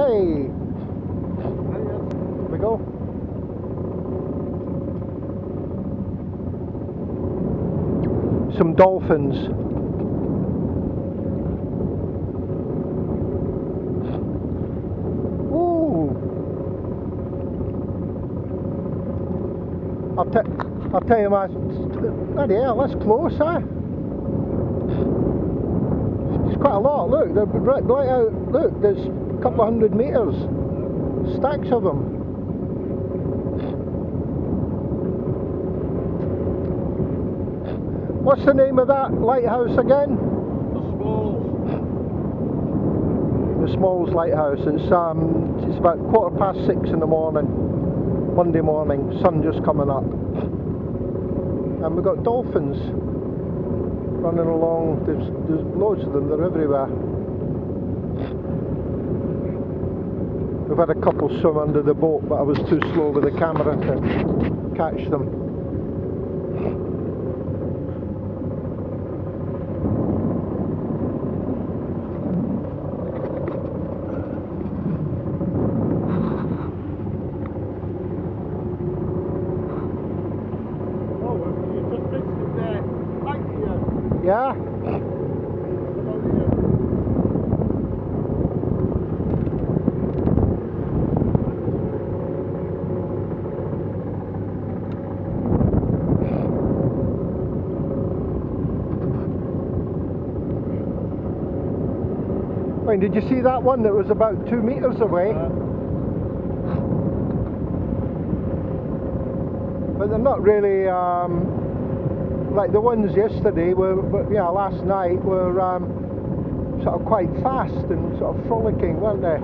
Hey, Here we go. Some dolphins. I'll, te- I'll tell you, man, bloody hell, that's close, huh? It's quite a lot, look, they're right, right out, look, there's a couple of hundred metres, stacks of them. What's the name of that lighthouse again? The smalls. The Smalls Lighthouse. It's um, it's about quarter past six in the morning, Monday morning. Sun just coming up, and we've got dolphins running along. There's there's loads of them. They're everywhere. We've had a couple swim under the boat, but I was too slow with the camera to catch them. Oh, well, you just missed it there. Right here. Yeah. About here. Did you see that one that was about two meters away? Uh, but they're not really um, like the ones yesterday were, were yeah last night were um, sort of quite fast and sort of frolicking weren't they